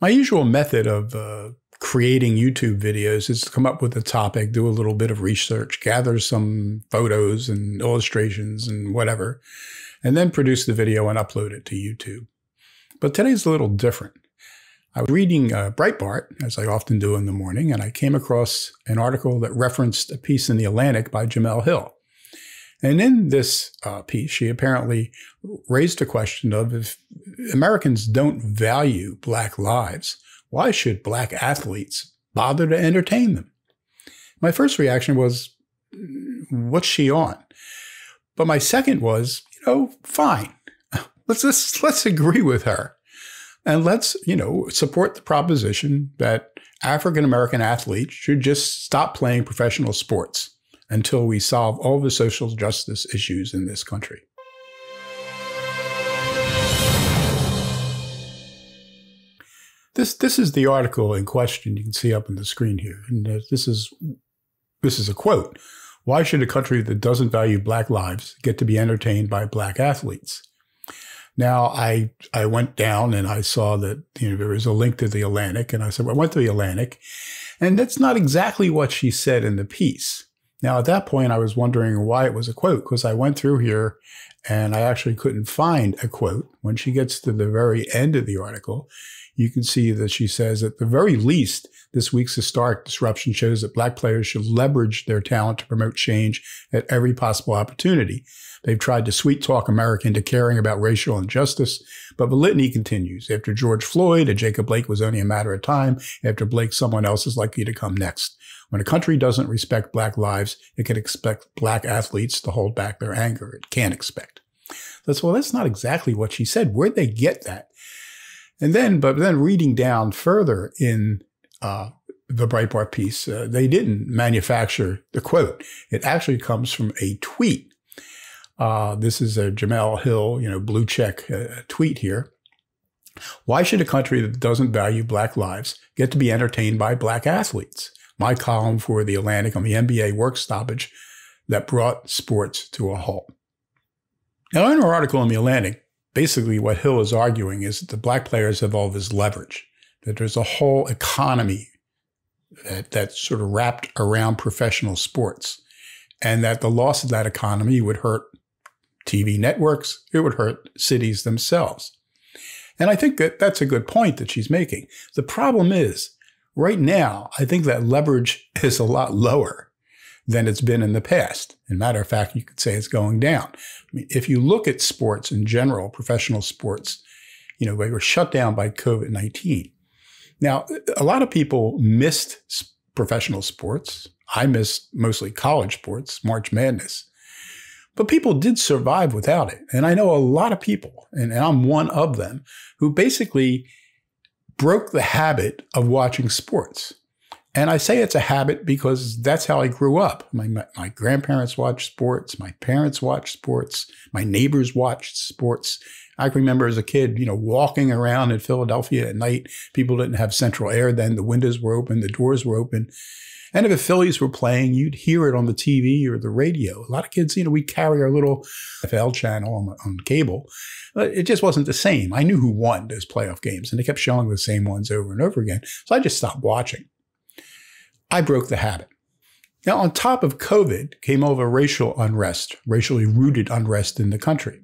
My usual method of uh, creating YouTube videos is to come up with a topic, do a little bit of research, gather some photos and illustrations and whatever, and then produce the video and upload it to YouTube. But today's a little different. I was reading uh, Breitbart, as I often do in the morning, and I came across an article that referenced a piece in The Atlantic by Jemele Hill. And in this uh, piece, she apparently raised a question of if Americans don't value Black lives, why should Black athletes bother to entertain them? My first reaction was, what's she on? But my second was, you know, fine. Let's, let's, let's agree with her. And let's, you know, support the proposition that African American athletes should just stop playing professional sports until we solve all the social justice issues in this country. This this is the article in question. You can see up on the screen here, and uh, this is this is a quote. Why should a country that doesn't value black lives get to be entertained by black athletes? Now, I I went down and I saw that you know there was a link to the Atlantic, and I said well, I went to the Atlantic, and that's not exactly what she said in the piece. Now, at that point, I was wondering why it was a quote because I went through here and I actually couldn't find a quote. When she gets to the very end of the article, you can see that she says, at the very least, this week's historic disruption shows that black players should leverage their talent to promote change at every possible opportunity. They've tried to sweet talk America into caring about racial injustice, but the litany continues. After George Floyd, a Jacob Blake was only a matter of time. After Blake, someone else is likely to come next. When a country doesn't respect black lives, it can expect black athletes to hold back their anger. It can't expect. That's well, that's not exactly what she said. Where'd they get that? And then, but then reading down further in uh, the Breitbart piece, uh, they didn't manufacture the quote. It actually comes from a tweet. Uh, this is a Jemele Hill, you know, blue check uh, tweet here. Why should a country that doesn't value black lives get to be entertained by black athletes? My column for The Atlantic on the NBA work stoppage that brought sports to a halt. Now, in her article in The Atlantic, basically what Hill is arguing is that the black players have all this leverage, that there's a whole economy that, that's sort of wrapped around professional sports, and that the loss of that economy would hurt TV networks, it would hurt cities themselves. And I think that that's a good point that she's making. The problem is, right now, I think that leverage is a lot lower than it's been in the past. And matter of fact, you could say it's going down. I mean, if you look at sports in general, professional sports, you know, they were shut down by COVID 19. Now, a lot of people missed professional sports. I missed mostly college sports, March Madness. But people did survive without it. And I know a lot of people, and I'm one of them, who basically broke the habit of watching sports. And I say it's a habit because that's how I grew up. My, my, my, grandparents watched sports. My parents watched sports. My neighbors watched sports. I can remember as a kid, you know, walking around in Philadelphia at night. People didn't have central air then. The windows were open. The doors were open. And if the Phillies were playing, you'd hear it on the TV or the radio. A lot of kids, you know, we carry our little FL channel on, on cable. But it just wasn't the same. I knew who won those playoff games, and they kept showing the same ones over and over again. So I just stopped watching. I broke the habit. Now, on top of COVID came over racial unrest, racially rooted unrest in the country,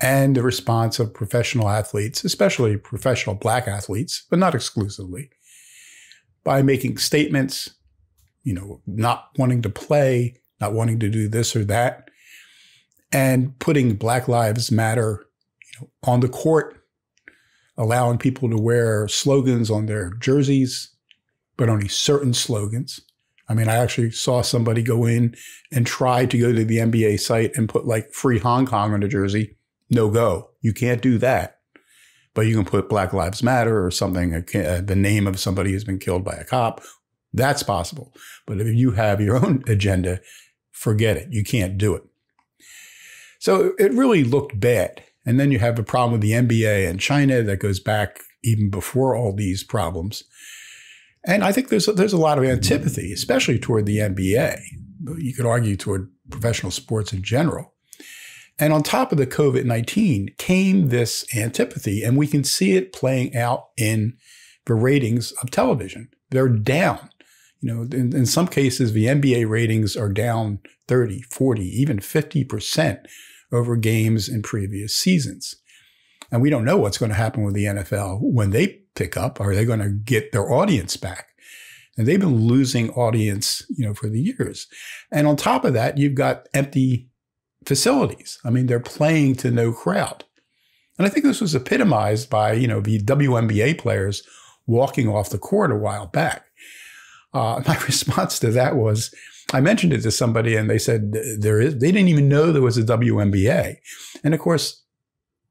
and the response of professional athletes, especially professional black athletes, but not exclusively, by making statements, you know, not wanting to play, not wanting to do this or that, and putting Black Lives Matter you know, on the court, allowing people to wear slogans on their jerseys, but only certain slogans. I mean, I actually saw somebody go in and try to go to the NBA site and put like free Hong Kong on the jersey. No go. You can't do that. But you can put Black Lives Matter or something, uh, the name of somebody who's been killed by a cop. That's possible. But if you have your own agenda, forget it. You can't do it. So it really looked bad. And then you have a problem with the NBA and China that goes back even before all these problems. And I think there's a, there's a lot of antipathy, especially toward the NBA. You could argue toward professional sports in general. And on top of the COVID 19 came this antipathy, and we can see it playing out in the ratings of television. They're down. You know, in, in some cases, the NBA ratings are down 30, 40, even 50% over games in previous seasons. And we don't know what's going to happen with the NFL when they pick up. Are they going to get their audience back? And they've been losing audience, you know, for the years. And on top of that, you've got empty facilities. I mean, they're playing to no crowd. And I think this was epitomized by, you know, the WNBA players walking off the court a while back. Uh, my response to that was, I mentioned it to somebody and they said there is, they didn't even know there was a WNBA. And of course,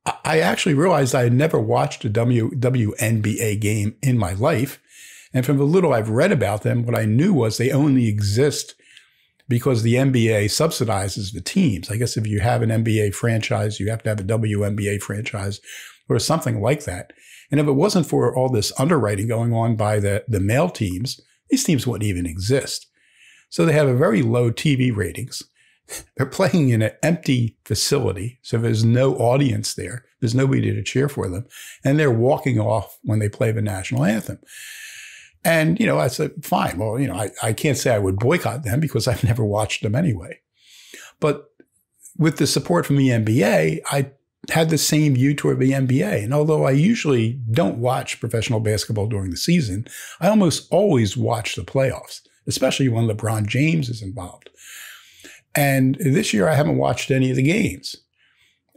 I actually realized I had never watched a w, WNBA game in my life. And from the little I've read about them, what I knew was they only exist because the NBA subsidizes the teams. I guess if you have an NBA franchise, you have to have a WNBA franchise or something like that. And if it wasn't for all this underwriting going on by the, the male teams, these teams wouldn't even exist. So they have a very low TV ratings. They're playing in an empty facility. So there's no audience there. There's nobody to cheer for them. And they're walking off when they play the national anthem. And, you know, I said, fine. Well, you know, I, I can't say I would boycott them because I've never watched them anyway. But with the support from the NBA, I had the same view toward the NBA. And although I usually don't watch professional basketball during the season, I almost always watch the playoffs, especially when LeBron James is involved. And this year I haven't watched any of the games.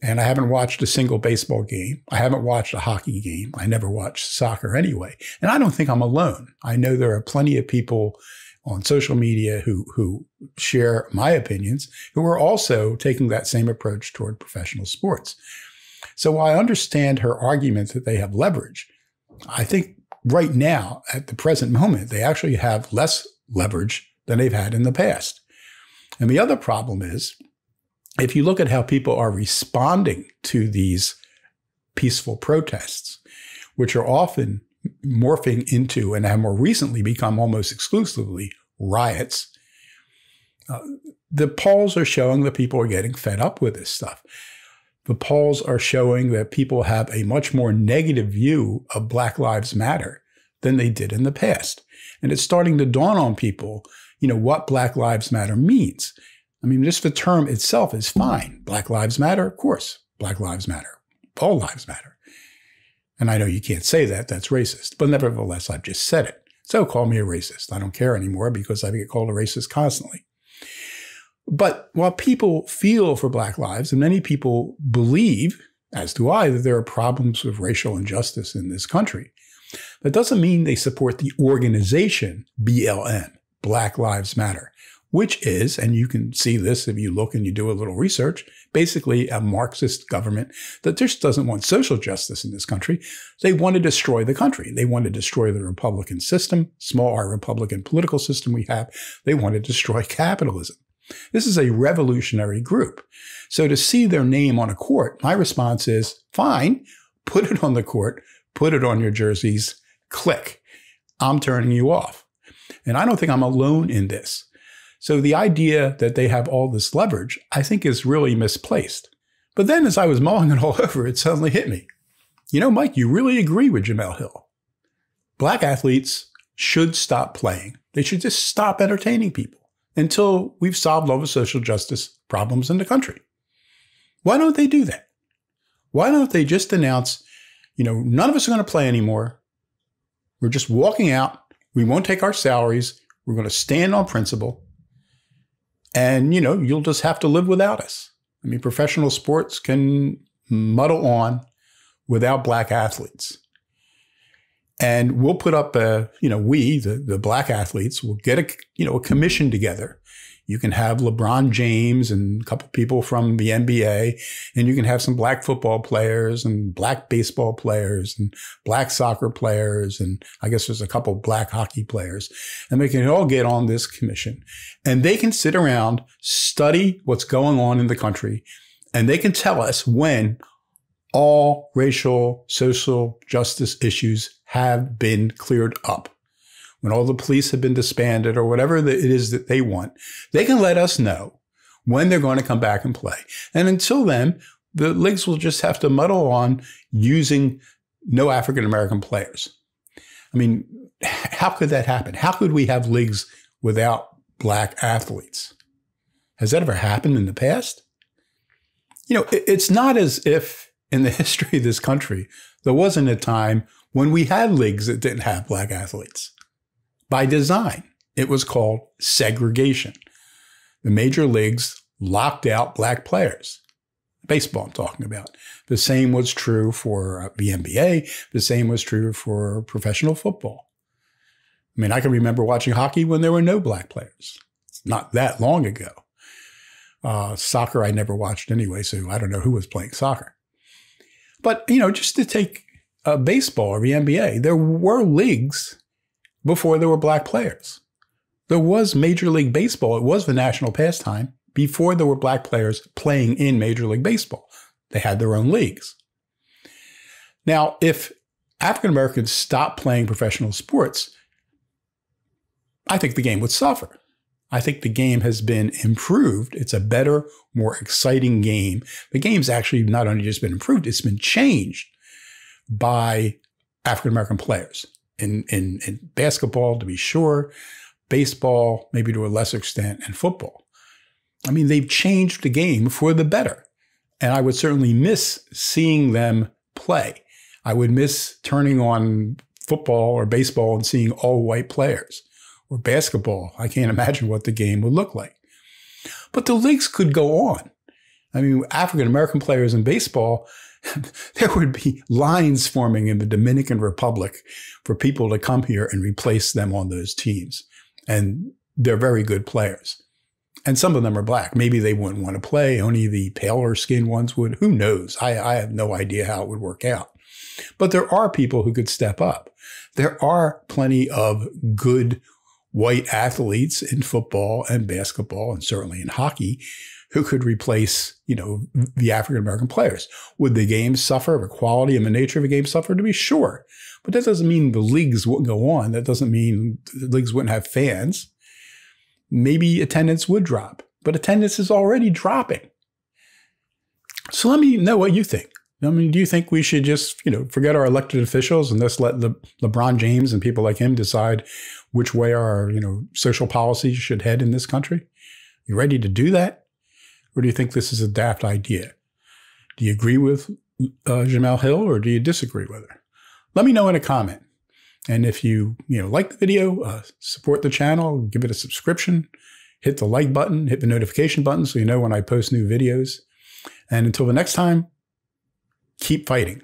And I haven't watched a single baseball game. I haven't watched a hockey game. I never watched soccer anyway. And I don't think I'm alone. I know there are plenty of people on social media who, who share my opinions who are also taking that same approach toward professional sports. So while I understand her argument that they have leverage, I think right now, at the present moment, they actually have less leverage than they've had in the past. And the other problem is if you look at how people are responding to these peaceful protests, which are often morphing into and have more recently become almost exclusively riots, uh, the polls are showing that people are getting fed up with this stuff. The polls are showing that people have a much more negative view of Black Lives Matter than they did in the past. And it's starting to dawn on people, you know, what Black Lives Matter means. I mean, just the term itself is fine. Black Lives Matter, of course. Black Lives Matter. All lives matter. And I know you can't say that, that's racist. But nevertheless, I've just said it. So call me a racist. I don't care anymore because I get called a racist constantly. But while people feel for Black lives, and many people believe, as do I, that there are problems with racial injustice in this country, that doesn't mean they support the organization BLM, Black Lives Matter which is, and you can see this if you look and you do a little research, basically a Marxist government that just doesn't want social justice in this country. They want to destroy the country. They want to destroy the Republican system, small r Republican political system we have. They want to destroy capitalism. This is a revolutionary group. So to see their name on a court, my response is fine, put it on the court, put it on your jerseys, click. I'm turning you off. And I don't think I'm alone in this. So the idea that they have all this leverage, I think is really misplaced. But then as I was mulling it all over, it suddenly hit me. You know, Mike, you really agree with Jemele Hill. Black athletes should stop playing. They should just stop entertaining people until we've solved all the social justice problems in the country. Why don't they do that? Why don't they just announce, you know, none of us are going to play anymore. We're just walking out. We won't take our salaries. We're going to stand on principle. And, you know, you'll just have to live without us. I mean, professional sports can muddle on without black athletes. And we'll put up a, you know, we, the, the black athletes, will get a, you know, a commission together you can have LeBron James and a couple people from the NBA, and you can have some black football players and black baseball players and black soccer players. And I guess there's a couple black hockey players. And they can all get on this commission and they can sit around, study what's going on in the country, and they can tell us when all racial, social justice issues have been cleared up when all the police have been disbanded or whatever it is that they want, they can let us know when they're going to come back and play. And until then, the leagues will just have to muddle on using no African American players. I mean, how could that happen? How could we have leagues without black athletes? Has that ever happened in the past? You know, it's not as if in the history of this country there wasn't a time when we had leagues that didn't have black athletes. By design, it was called segregation. The major leagues locked out black players. Baseball, I'm talking about. The same was true for uh, the NBA. The same was true for professional football. I mean, I can remember watching hockey when there were no black players. Not that long ago. Uh, soccer, I never watched anyway, so I don't know who was playing soccer. But, you know, just to take uh, baseball or the NBA, there were leagues before there were black players. There was Major League Baseball. It was the national pastime before there were black players playing in Major League Baseball. They had their own leagues. Now, if African Americans stopped playing professional sports, I think the game would suffer. I think the game has been improved. It's a better, more exciting game. The game's actually not only just been improved, it's been changed by African American players in, in, in basketball, to be sure, baseball, maybe to a lesser extent, and football. I mean, they've changed the game for the better. And I would certainly miss seeing them play. I would miss turning on football or baseball and seeing all white players or basketball. I can't imagine what the game would look like. But the leagues could go on. I mean, African American players in baseball there would be lines forming in the Dominican Republic for people to come here and replace them on those teams. And they're very good players. And some of them are black. Maybe they wouldn't want to play. Only the paler skinned ones would. Who knows? I, I have no idea how it would work out. But there are people who could step up. There are plenty of good white athletes in football and basketball and certainly in hockey who could replace, you know, the African American players. Would the game suffer? The quality and the nature of the game suffer? To be sure. But that doesn't mean the leagues wouldn't go on. That doesn't mean the leagues wouldn't have fans. Maybe attendance would drop, but attendance is already dropping. So let me know what you think. I mean, do you think we should just, you know, forget our elected officials and just let Le- LeBron James and people like him decide which way our, you know, social policies should head in this country? You ready to do that? Or do you think this is a daft idea? Do you agree with uh, Jemele Hill or do you disagree with her? Let me know in a comment. And if you, you know, like the video, uh, support the channel, give it a subscription, hit the like button, hit the notification button so you know when I post new videos. And until the next time, keep fighting.